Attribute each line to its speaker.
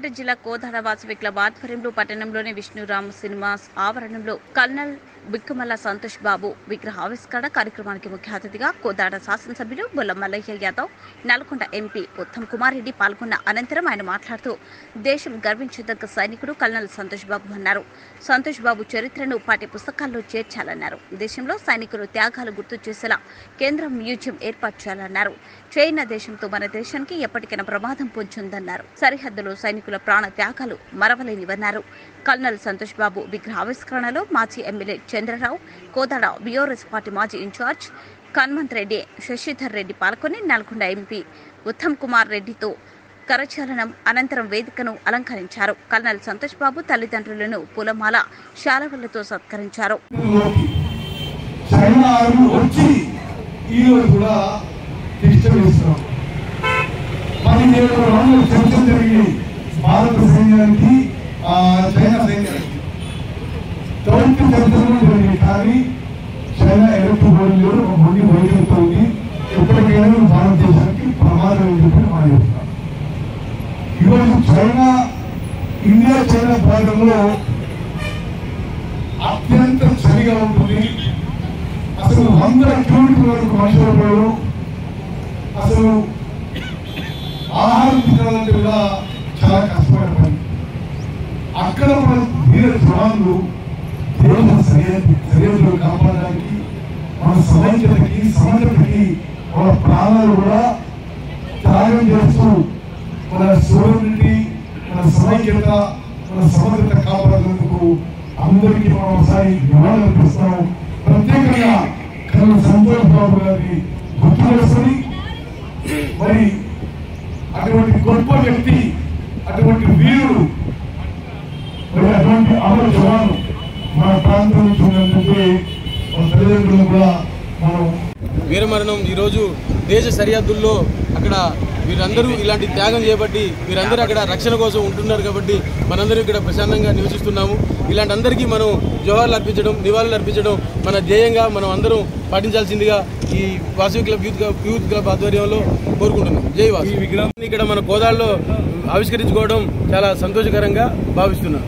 Speaker 1: సూర్యాపేట జిల్లా కోదాడ వాసవి క్లబ్ ఆధ్వర్యంలో పట్టణంలోని విష్ణురామ్ సినిమాస్ ఆవరణంలో కల్నల్ బిక్కమల్ల సంతోష్ బాబు విగ్రహావిష్కరణ కార్యక్రమానికి ముఖ్య అతిథిగా కోదాడ శాసనసభ్యులు బొల్ల మల్లయ్య యాదవ్ నల్గొండ ఎంపీ ఉత్తమ్ కుమార్ రెడ్డి పాల్గొన్న అనంతరం ఆయన మాట్లాడుతూ దేశం గర్వించదగ్గ సైనికుడు కల్నల్ సంతోష్ బాబు అన్నారు. సంతోష్ బాబు చరిత్రను పాఠ్య పుస్తకాల్లో చేర్చాలన్నారు. దేశంలో సైనికులు త్యాగాలు గుర్తు చేసేలా కేంద్ర మ్యూజియం ఏర్పాటు చేయాలన్నారు. చైనా దేశంతో మన దేశానికి ఎప్పటికైనా ప్రమాదం పొంచుందన్నారు సరిహద్దులో సైనికులు ప్రాణ త్యాగాలు మరవలేనివన్నారు. కల్నల్ సంతోష్ బాబు విగ్రహావిష్కరణలో మాజీ MLA Chandrarao Kodada BRS party మాజీ ఇన్ఛార్జ్ కన్మంత్ రెడ్డి శశిధర్ రెడ్డి పాల్గొని నల్గొండ ఎంపీ ఉత్తమ్ కుమార్ రెడ్డితో కరచాలనం అనంతరం వేదికను అలంకరించారు. కల్నల్ సంతోష్ బాబు తల్లిదండ్రులను పూలమాల శాలవలతో సత్కరించారు.
Speaker 2: కూడా ఎలక్ట్రిక్ మళ్ళీ ఒక మొండి ఎప్పటికైనా భారతదేశానికి ప్రమాదం అని చెప్పి మనం ఈరోజు చైనా ఇండియా చైనా భాగంలో అత్యంత చలిగా ఉంటుంది. అసలు వంద కిలోమీటర్ల వరకు మనుషులు పోయారు అసలు ఆహారం తినాలంటే కూడా చాలా కష్టమైన పని. అక్కడ మన వీర జవాన్లు దేశ సరిహద్దు సరిహద్దులు కాపాడడానికి వాళ్ళ కూడా త్యాగం చేస్తూ మన సోదరుడిని మన సమైక్యత మన సమగ్రత కాపాడేందుకు అందరికీ మనం ఒకసారి నివాళులు అర్పిస్తాం ప్రత్యేకంగా కన్నా సంతోష్ బాబు గారిని గుర్తు చేసుకొని మరి అటువంటి గొప్ప వ్యక్తి అటువంటి వీరుడు మరి అటువంటి అమర జవాను మన ప్రాంతం నుంచి ఉన్నందుకు మన తల్లిదండ్రులు కూడా మనం
Speaker 3: వీరమరణం ఈరోజు దేశ సరిహద్దుల్లో అక్కడ వీరందరూ ఇలాంటి త్యాగం చేపట్టి వీరందరూ అక్కడ రక్షణ కోసం ఉంటున్నారు కాబట్టి మనందరూ ఇక్కడ ప్రశాంతంగా నివసిస్తున్నాము. ఇలాంటి అందరికీ మనం జోహార్లు అర్పించడం నివాళులు అర్పించడం మన ధ్యేయంగా మనం అందరం పాటించాల్సిందిగా ఈ Vasavi club youth club youth club ఆధ్వర్యంలో కోరుకుంటున్నాం. జై వాసు. ఈ విగ్రహం ఇక్కడ మన కోదాల్లో ఆవిష్కరించుకోవడం చాలా సంతోషకరంగా భావిస్తున్నాం.